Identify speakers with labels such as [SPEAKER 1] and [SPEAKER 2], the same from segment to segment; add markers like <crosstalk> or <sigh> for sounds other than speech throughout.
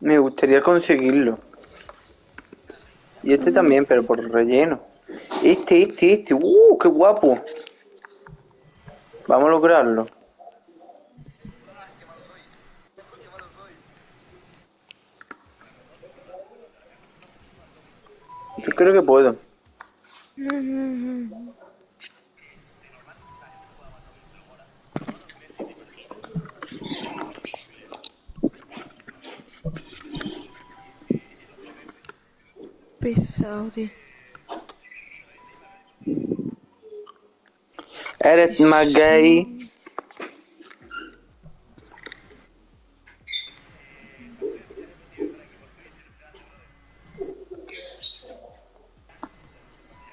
[SPEAKER 1] Me gustaría conseguirlo. Y este también, pero por relleno. Este, este, este. ¡Uh, qué guapo! Vamos a lograrlo. Yo creo que puedo. <laughs>
[SPEAKER 2] Pesado, tío.
[SPEAKER 1] Eres más gay.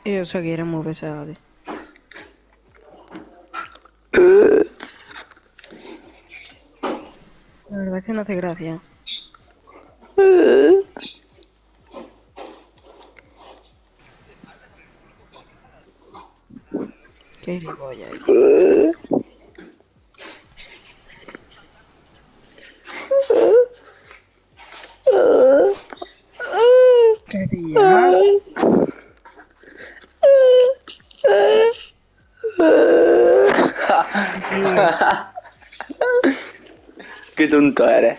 [SPEAKER 2] Eso que era muy pesado, tío. La verdad que no hace gracia. <laughs> Qué
[SPEAKER 1] tonto eres.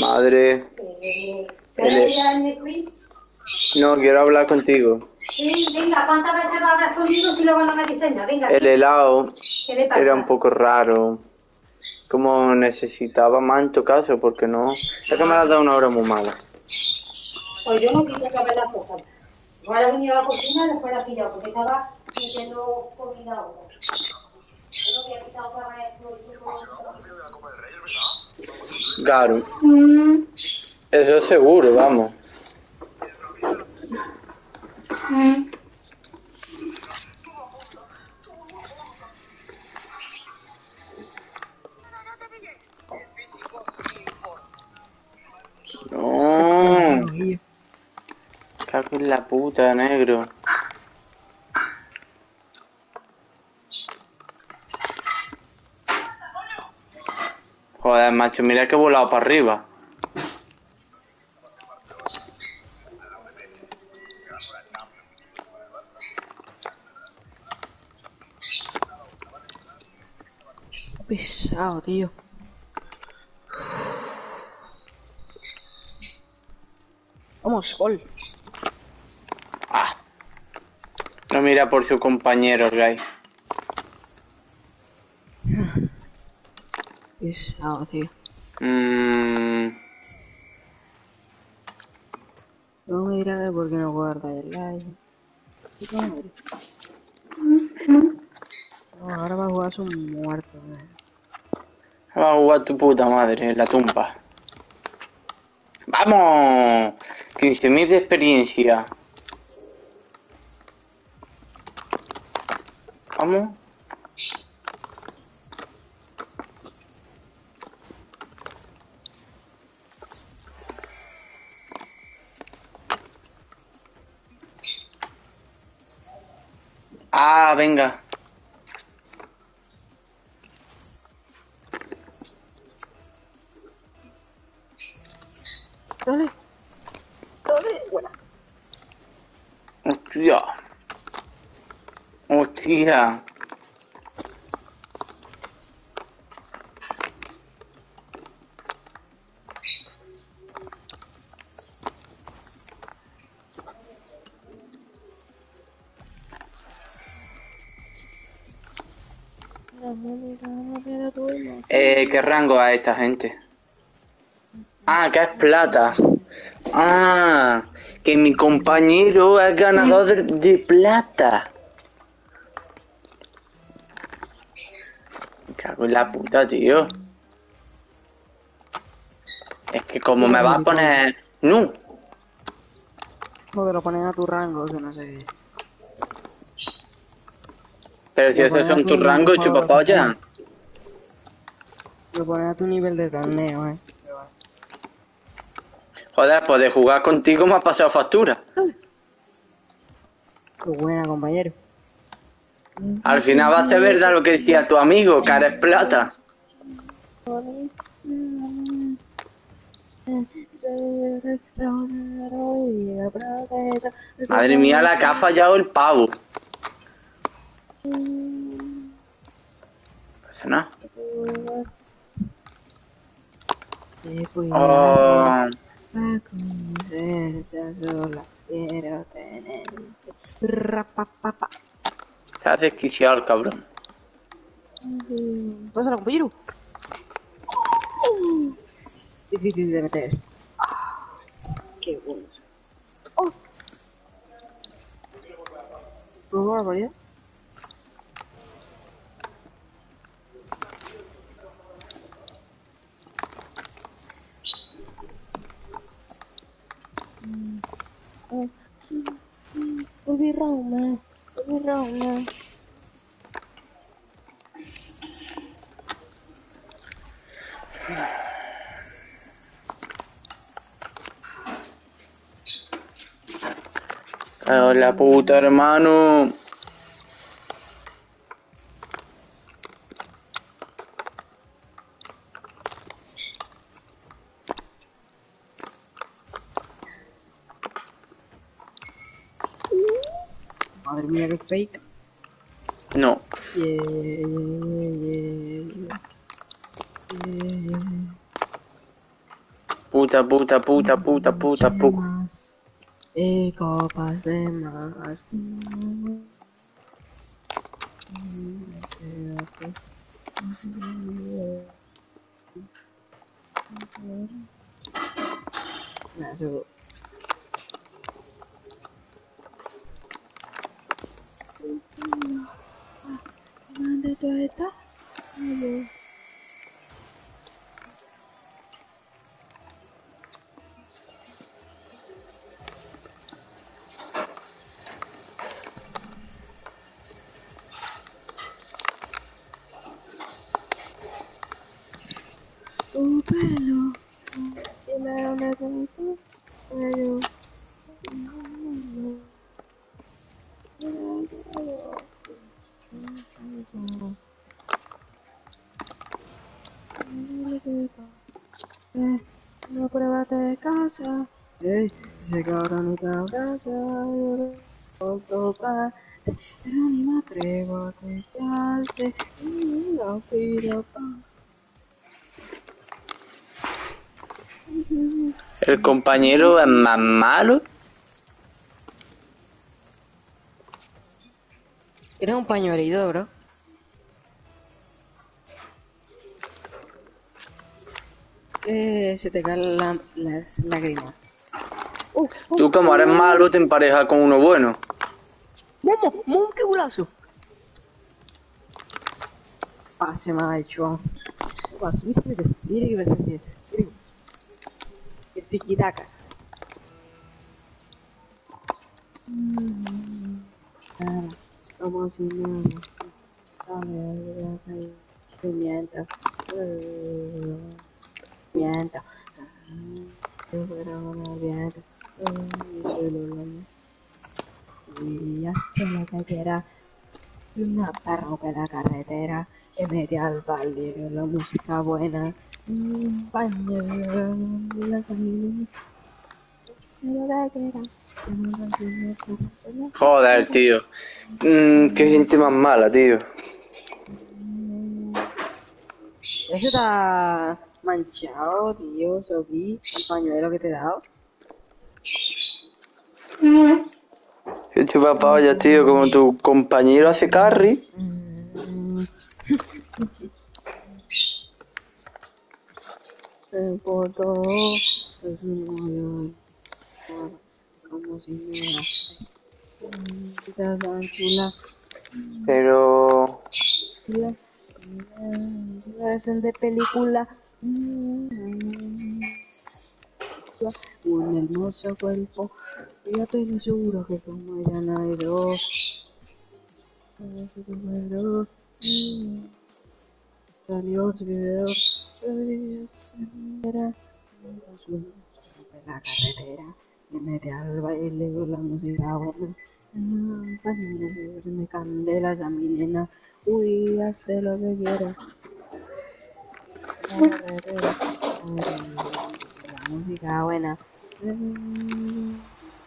[SPEAKER 1] Madre.
[SPEAKER 3] Sí,
[SPEAKER 1] No, quiero hablar contigo.
[SPEAKER 3] venga, ¿cuántas veces lo hablas conmigo si luego no me diseñas? Venga,
[SPEAKER 1] El helado era un poco raro. Como necesitaba más en tu caso, porque no. Es que me has dado una hora muy mala.
[SPEAKER 3] Pues yo no quise saber las cosas. Igual he venido a la cocina y después la he pillado, porque estaba metiendo comida ahora. Yo no había
[SPEAKER 1] Eso seguro, vamos. No. Cago en la puta, negro. Joder, macho, mira que he volado para arriba.
[SPEAKER 2] Pesado, tío. Vamos, gol.
[SPEAKER 1] Ah. No mira por su compañero, el guy. <sighs>
[SPEAKER 2] Pesado, tío.
[SPEAKER 1] Mm,
[SPEAKER 2] No me dirá que por qué no guarda el like. No, ahora va a jugar su muerto. ¿no?
[SPEAKER 1] Va a jugar tu puta madre, la tumba. ¡Vamos! 15.000 de experiencia. ¿Vamos? Ah, venga. Eh, ¿qué rango a esta gente? Ah, que es plata. Ah, que mi compañero es ganador de plata. Cago en la puta, tío. Es que como me vas a poner... No.
[SPEAKER 2] Porque lo ponen a tu rango, que no sé qué.
[SPEAKER 1] Pero si esos son
[SPEAKER 2] tu
[SPEAKER 1] tus rangos,
[SPEAKER 2] rango,
[SPEAKER 1] chupapolla.
[SPEAKER 2] Lo ponen a tu nivel de torneo, eh.
[SPEAKER 1] Joder, pues de jugar contigo me ha pasado factura.
[SPEAKER 2] Qué buena, compañero.
[SPEAKER 1] Al final va a ser verdad lo que decía tu amigo, que eres plata. Madre mía, la que ha fallado el pavo. Pasa nada. Oh,
[SPEAKER 2] quiero tenerte.
[SPEAKER 1] Ha desquiciado el cabrón.
[SPEAKER 2] Pásala, compañero. Difícil de meter. Ah, Qué bueno. Oh. ¿Cómo la variedad? Volví Roma, volví Roma.
[SPEAKER 1] Cago en la puta, hermano.
[SPEAKER 2] Fake.
[SPEAKER 1] No.
[SPEAKER 2] Yeah, yeah, yeah.
[SPEAKER 1] Puta, puta, puta, puta, puta, puta.
[SPEAKER 2] Y copas de más. Nah, eso- Tu eh, te abraza, yo no puedo tocar, pero ni me atrevo a pido.
[SPEAKER 1] El compañero es más malo.
[SPEAKER 2] Eres un paño herido, bro. Eh, se te caen la- las lágrimas. ¡Oh! oh,
[SPEAKER 1] Tú como eres malo te emparejas con uno bueno.
[SPEAKER 2] ¡Momo! ¡Momo, qué golazo! Pase, macho. Gosto muito de você, que vai ser isso. Que tiki-taka. Cara, vamos assim, mano. Sabe, pimienta. Pimienta. Y sé lo que quiera. Una parroquia en la carretera. En medio al con la música buena. Un baño de la salida. Sé lo que quiera.
[SPEAKER 1] Joder, tío. Mm, qué gente más mala, tío.
[SPEAKER 2] Eso está manchado, tío, Sofi, el pañuelo que te he dado.
[SPEAKER 1] Qué chupapollas, tío, como tu compañero hace carry.
[SPEAKER 2] Reportó es mi
[SPEAKER 1] Pero...
[SPEAKER 2] Es de película. Un hermoso cuerpo. Yo estoy seguro que como ella no hay dos. Salió de la carretera. Me mete al baile con la música buena. Me candela esa mi nena. Uy, hace lo que quiera. La carretera. La música buena.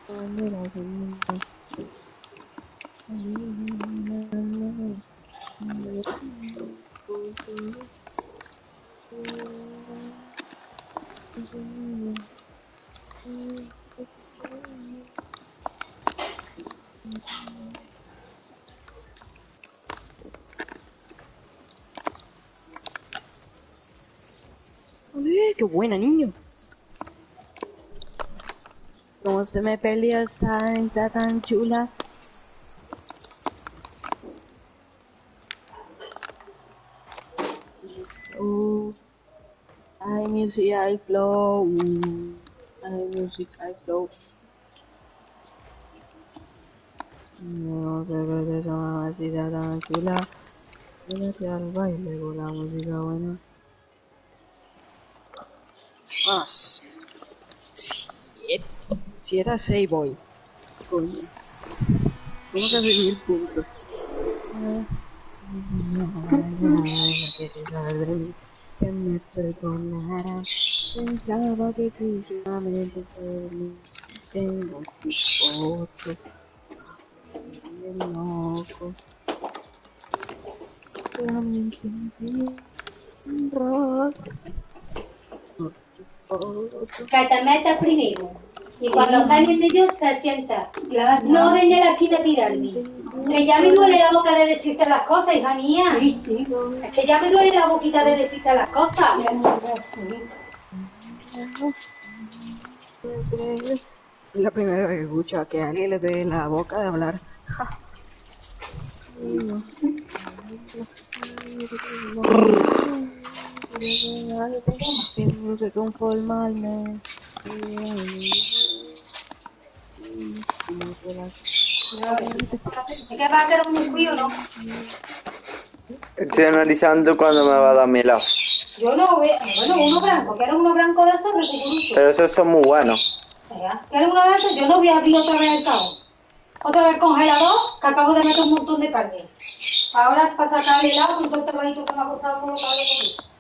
[SPEAKER 2] Candela esa mi ¡Eh, ¡Qué buena, niño! Cómo se me pelea esa está tan chula. Oh, I music, I flow. I music, I flow. No sé qué es esa mamacita tan chula. Vete al baile con la música buena. Más. Siete. Si era 6 voy. Coño. ¿Cómo que hace mil puntos? Que me perdonara. Pensaba que tú solamente mí. Tengo tu foto. Bien loco. Solamente un rock.
[SPEAKER 3] Metas primero. Y cuando estás en el medio te sientas. No la esquina a tirarme. Que ya me duele la boca de decirte las cosas, hija mía. Es que ya me duele la boquita de decirte las cosas.
[SPEAKER 2] Es la primera vez que escucho a que a alguien le dé la boca de hablar. Tengo que conformarme.
[SPEAKER 3] Que va a muy cuido, ¿no?
[SPEAKER 1] Estoy analizando cuando me va a dar mi helado.
[SPEAKER 3] Yo no veo. Bueno, uno blanco. ¿Quieres uno blanco de esos de?
[SPEAKER 1] Pero esos son muy buenos.
[SPEAKER 3] ¿Quieres uno de esos? Yo no voy a abrir otra vez el cabo. Otra vez el congelador, que acabo de meter un montón de carne. Ahora para sacar el helado con todo el trabajito que me ha costado colocarlo conmigo.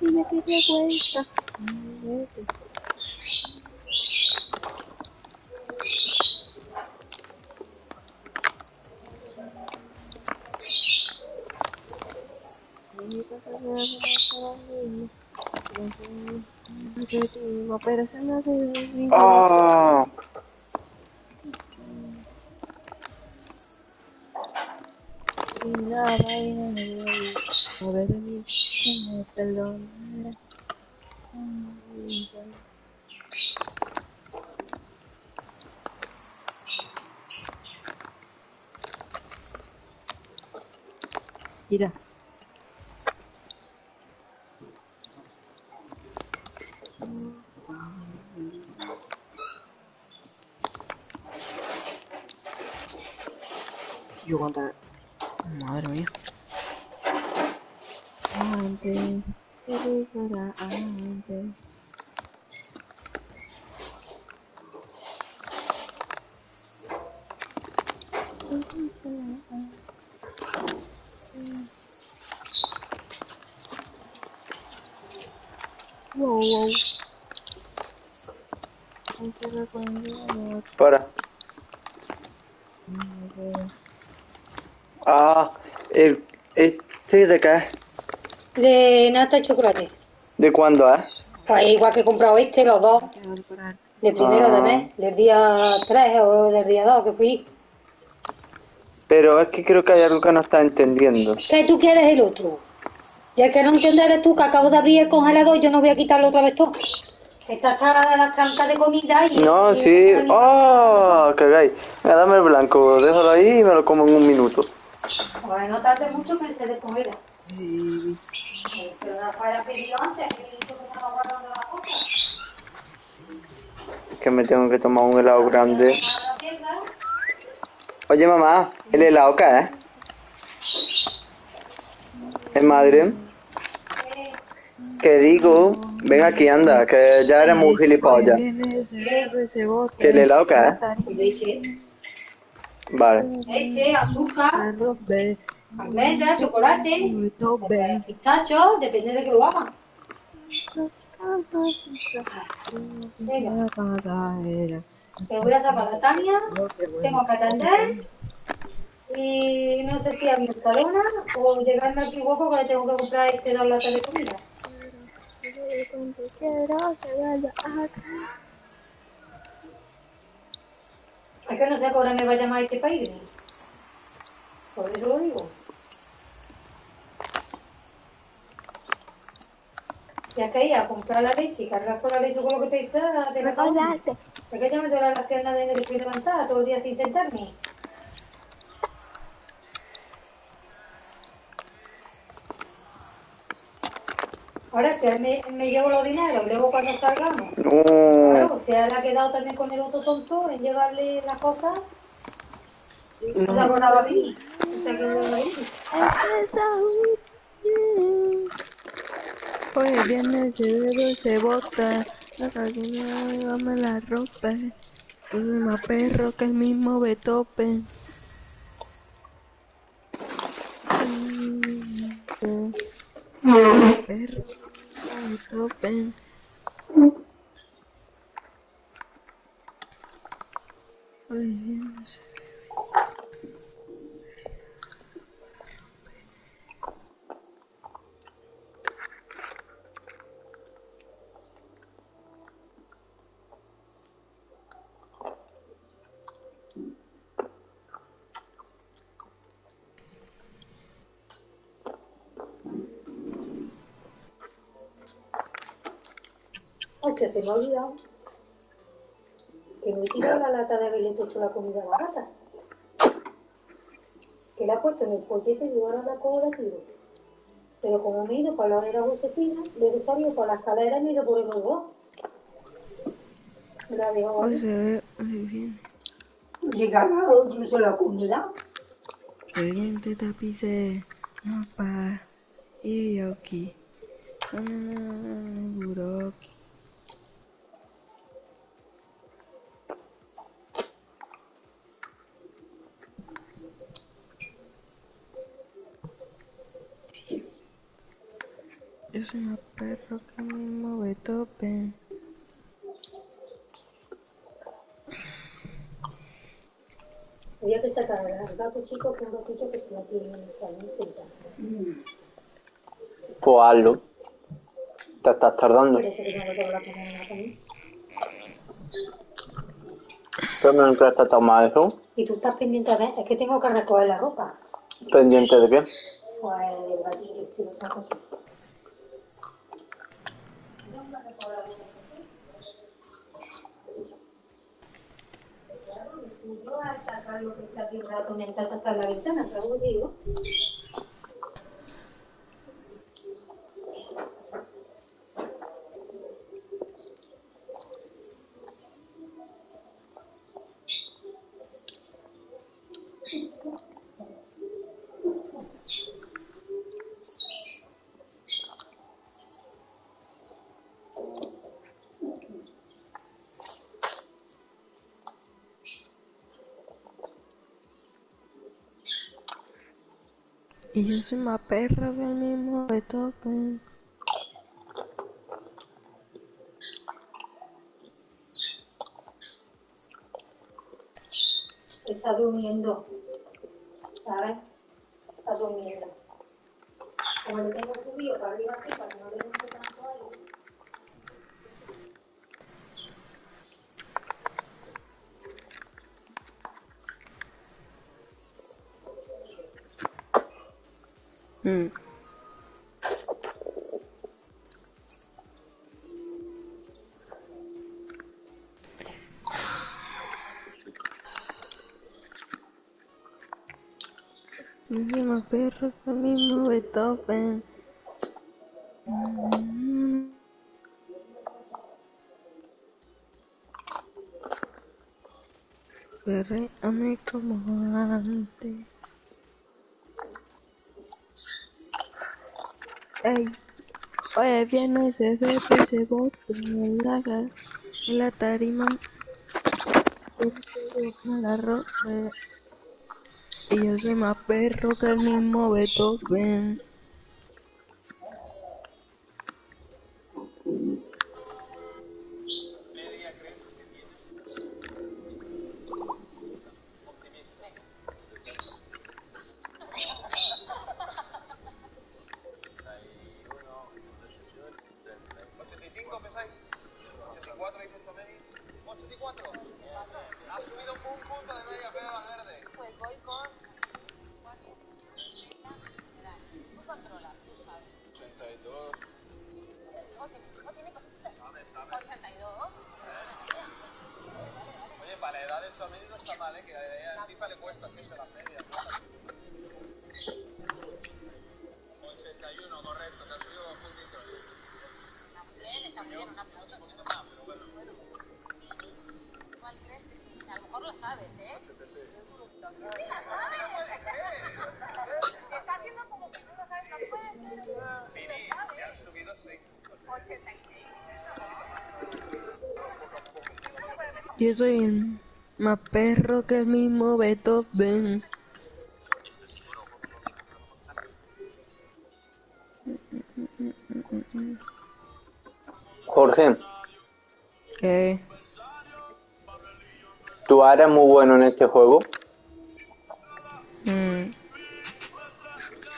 [SPEAKER 2] Dime que te cuesta. Pero se me hace
[SPEAKER 1] ¡Ah!
[SPEAKER 2] Y nada, y no me voy a mover de mí, que me perdonara. Ay, Mira. Yo contar. Madre mía. Antes, que fuera antes. Wow, wow. Ese recuerdo
[SPEAKER 1] Para. Ah, el, este de qué es?
[SPEAKER 3] De nata y chocolate.
[SPEAKER 1] ¿De cuándo es?
[SPEAKER 3] Pues igual que he comprado este, los dos. De primero
[SPEAKER 1] Ah.
[SPEAKER 3] de mes, del día 3 o del día 2 que fui.
[SPEAKER 1] Pero es que creo que hay algo que no estás entendiendo.
[SPEAKER 3] ¿Qué tú quieres el otro? Ya que no entenderás tú que acabo de abrir el congelador, yo no voy a quitarlo otra vez todo. Esta está las trancas de comida y...
[SPEAKER 1] No,
[SPEAKER 3] y-
[SPEAKER 1] sí. ¡Oh! Cagáis. Mira, dame el blanco, déjalo ahí y me lo como en un minuto.
[SPEAKER 3] Pues no tarde mucho que se descongela. Pero pedido antes, que he dicho que estaba guardando las cosas.
[SPEAKER 1] Que me tengo que tomar un helado grande.
[SPEAKER 3] La
[SPEAKER 1] Oye, mamá, ¿el helado es? ¿Es madre? Que digo, ven aquí, anda, que ya eres muy gilipollas. ¿Que qué es?
[SPEAKER 3] y leche,
[SPEAKER 1] Vale.
[SPEAKER 3] leche, azúcar, almendras, chocolate, pistacho, depende de que lo hagan.
[SPEAKER 2] La.
[SPEAKER 3] Se voy a la Tania, tengo que atender y no sé si a Mercadona o llegarme aquí hueco que le tengo que comprar este dos latas de comida.
[SPEAKER 2] Cuando quiero que vaya acá.
[SPEAKER 3] Es que no sé a qué hora me va a llamar este país. Por eso lo digo. Ya que a comprar la leche y cargar con la leche con lo que pesa de Mercadona. Es que ya me duele las piernas desde que estoy levantada todo el día sin sentarme. Ahora, si él me, me llevo los dineros, luego cuando salgamos,
[SPEAKER 1] No.
[SPEAKER 3] claro, si él ha quedado también con el otro tonto en llevarle las cosas, no se acordaba a mí. O sea que no lo vi.
[SPEAKER 2] Pues viene ese dedo y se bota. La gallina me la rompe. Es más perro que el mismo Betope. Perro, Betope. Pues viene
[SPEAKER 3] Hostia, se me ha olvidado. Que no he tirado la lata de haberle puesto la comida barata. Que la he puesto en el pollete y ahora la cojo y la tiro. Pero como me he ido para la hora de Josefina, de Rosario, por la escalera me he ido por el otro. La dejo
[SPEAKER 2] Hoy se ve muy bien.
[SPEAKER 3] Llegaba incluso la comida.
[SPEAKER 2] Siguiente tapice. No pa. Y aquí. Buroki. Soy más perro que el mismo Beethoven.
[SPEAKER 3] Había que sacar al gato chico con un ratito que se tiene en el salón sentada.
[SPEAKER 1] Pues hazlo. Te estás tardando.
[SPEAKER 3] Me.
[SPEAKER 1] Pero me empresta tomar eso.
[SPEAKER 3] Y tú estás pendiente de... Es que tengo que recoger la ropa.
[SPEAKER 1] ¿Pendiente de qué?
[SPEAKER 3] Pues el gallito, estoy buscando. Yo a sacar lo que está aquí un rato mientras hasta la ventana, ¿sabes lo que digo?
[SPEAKER 2] Y yo soy más perro que el mismo Beethoven.
[SPEAKER 3] Está durmiendo. ¿Sabes? Está durmiendo. Como le tengo subido para arriba así,
[SPEAKER 2] Encima perro mismo Beethoven. Mm. Perréame como antes. Ey, hoy es viernes se bota en la, en la tarima. Ropa. Y yo soy más perro que el mismo Beethoven. Yo soy más perro que el mismo Beethoven.
[SPEAKER 1] Jorge,
[SPEAKER 2] ¿Qué?
[SPEAKER 1] tú eres muy bueno en este juego.
[SPEAKER 2] Mm.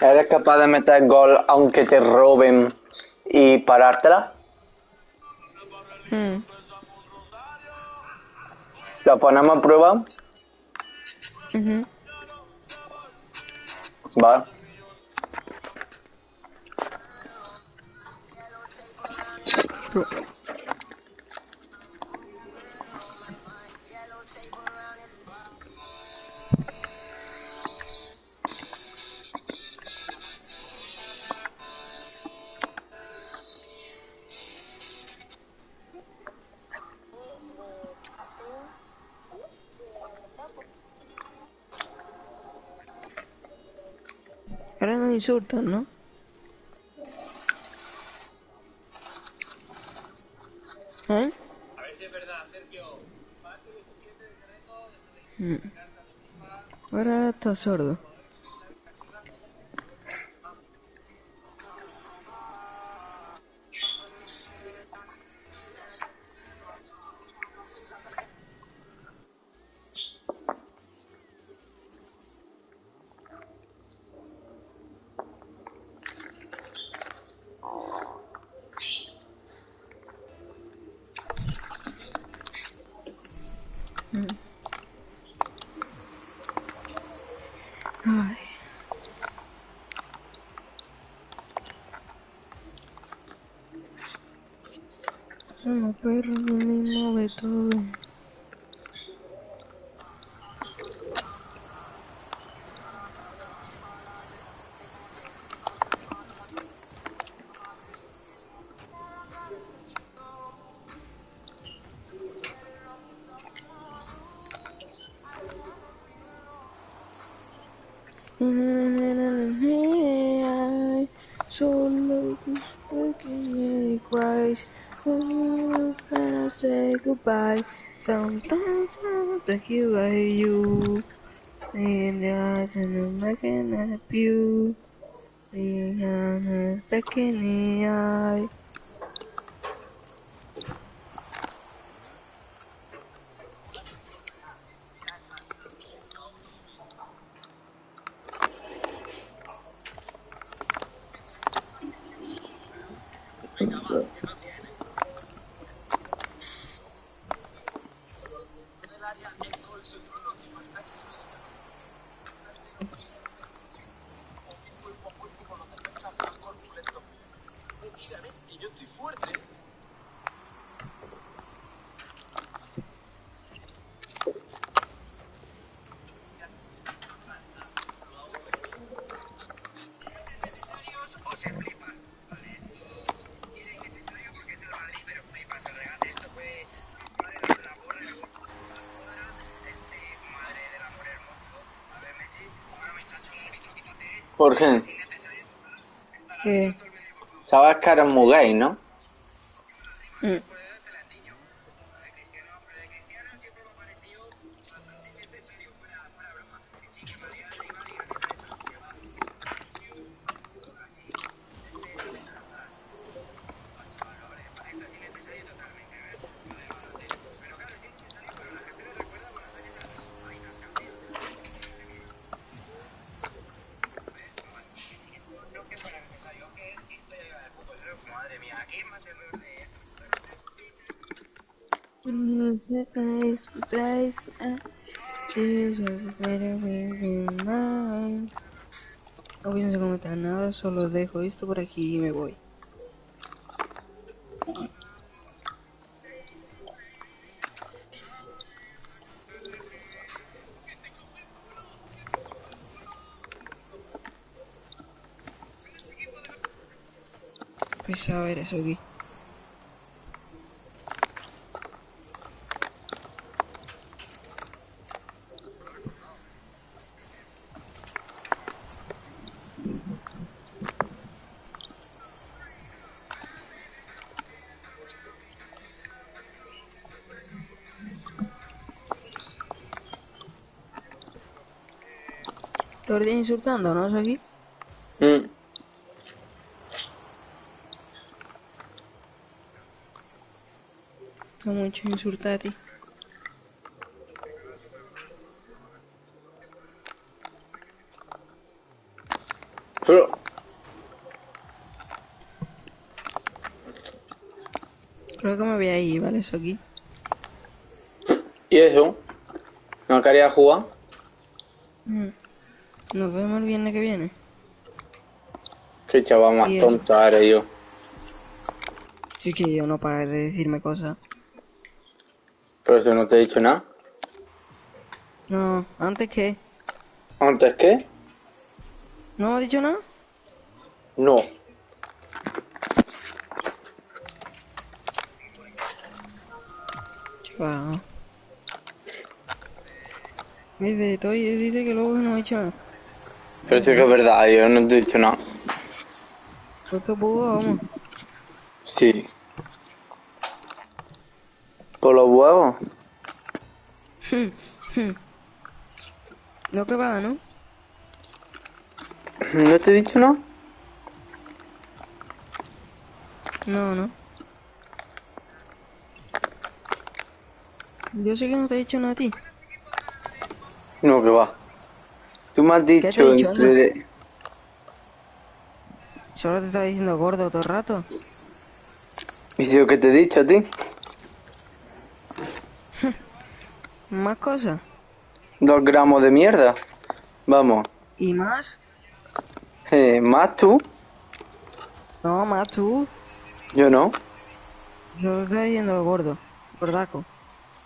[SPEAKER 1] ¿Eres capaz de meter gol aunque te roben y parártela?
[SPEAKER 2] Mm.
[SPEAKER 1] ¿Lo ponemos a prueba? Vale.
[SPEAKER 2] Ahora nos insultan, ¿no? Sordo. Somos perros del mismo by. Sometimes I'm like you are you. And I'm looking at you. We I'm second, yeah. The eye.
[SPEAKER 1] ¿Por qué?
[SPEAKER 2] ¿Qué?
[SPEAKER 1] Sabes que eres muy gay, ¿no?
[SPEAKER 2] Mm. Hoy no se comenta nada, solo dejo esto por aquí y me voy. Pesado eres aquí. ¿Todo el día insultando, no? aquí?
[SPEAKER 1] Mm.
[SPEAKER 2] Está mucho insultar a ti.
[SPEAKER 1] Pero,
[SPEAKER 2] Creo que me voy a ir, ¿vale? Eso aquí.
[SPEAKER 1] ¿y eso? ¿No querías jugar?
[SPEAKER 2] Nos vemos el viernes que viene.
[SPEAKER 1] Qué chaval más
[SPEAKER 2] Sí, eso.
[SPEAKER 1] tonto eres yo.
[SPEAKER 2] Sí que yo no paré de decirme cosas.
[SPEAKER 1] Pero eso no te he dicho nada.
[SPEAKER 2] No, antes que...
[SPEAKER 1] ¿Antes qué?
[SPEAKER 2] ¿No has dicho nada?
[SPEAKER 1] No.
[SPEAKER 2] Chaval. Dice, estoy, dice que luego no he hecho nada.
[SPEAKER 1] Pero sí que es verdad, yo no te he dicho nada.
[SPEAKER 2] Pues que puedo, vamos.
[SPEAKER 1] Sí. ¿Por los huevos? <laughs>
[SPEAKER 2] Lo que va, ¿no?
[SPEAKER 1] ¿No te he dicho nada?
[SPEAKER 2] No, no. Yo sé que no te he dicho nada a ti.
[SPEAKER 1] No, que va. Tú me has dicho
[SPEAKER 2] dicho,
[SPEAKER 1] entre...
[SPEAKER 2] Solo te estaba diciendo gordo todo el rato.
[SPEAKER 1] ¿Y yo qué te he dicho a ti? <laughs>
[SPEAKER 2] Más cosas.
[SPEAKER 1] Dos gramos de mierda. Vamos.
[SPEAKER 2] ¿Y más?
[SPEAKER 1] Eh, ¿Más tú?
[SPEAKER 2] No, más tú.
[SPEAKER 1] Yo no.
[SPEAKER 2] Solo te estaba diciendo gordo. Gordaco.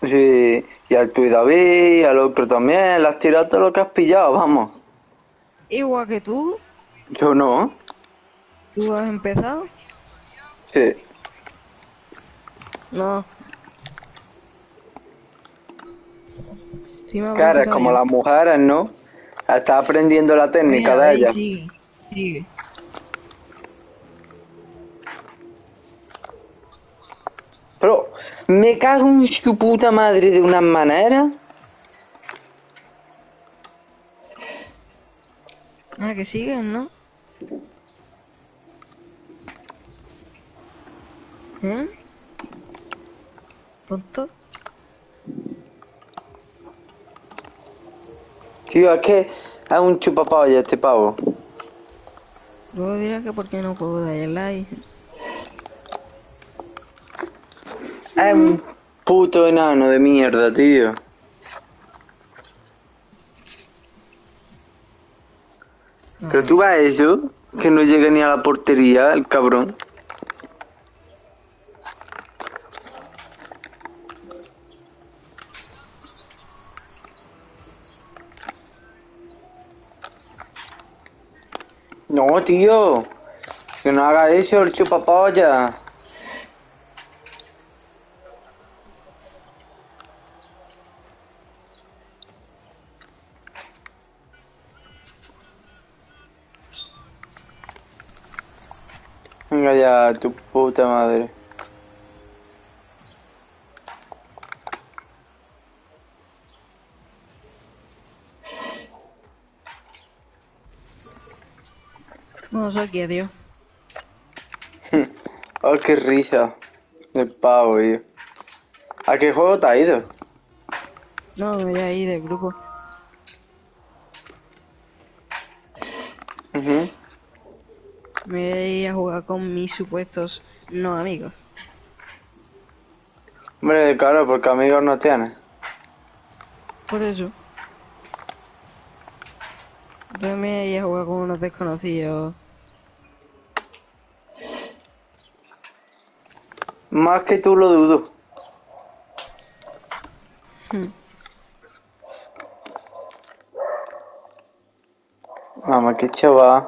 [SPEAKER 1] Sí. Y al tú y David, y al otro también. Le has tirado todo lo que has pillado, vamos.
[SPEAKER 2] Igual que tú.
[SPEAKER 1] Yo no.
[SPEAKER 2] ¿Tú has empezado?
[SPEAKER 1] Sí.
[SPEAKER 2] No. Sí
[SPEAKER 1] como las mujeres, ¿no? Está aprendiendo la técnica
[SPEAKER 2] Mira,
[SPEAKER 1] de ellas.
[SPEAKER 2] Sigue, sigue.
[SPEAKER 1] Pero me cago en su puta madre de una manera.
[SPEAKER 2] Ah, que siguen, ¿no? ¿Eh? ¿Tonto?
[SPEAKER 1] Tío, es que es un chupapaya este pavo.
[SPEAKER 2] Luego dirás que por qué no puedo dar el like.
[SPEAKER 1] Es un puto enano de mierda, tío. Pero tú ves eso, que no llega ni a la portería, el cabrón. No, tío. Que no haga eso, el chupapaya. Venga ya, tu puta madre.
[SPEAKER 2] No sé qué, tío. <laughs>
[SPEAKER 1] Oh, qué risa. De pavo, tío. ¿A qué juego te has ido?
[SPEAKER 2] No, me voy a ir del grupo.
[SPEAKER 1] Ujú.
[SPEAKER 2] Me voy con mis supuestos no amigos.
[SPEAKER 1] Hombre, claro, porque amigos no tienes.
[SPEAKER 2] Por eso. Entonces me voy a ir a jugar con unos desconocidos.
[SPEAKER 1] Más que tú lo dudo.
[SPEAKER 2] Hmm.
[SPEAKER 1] Mamá, qué chaval.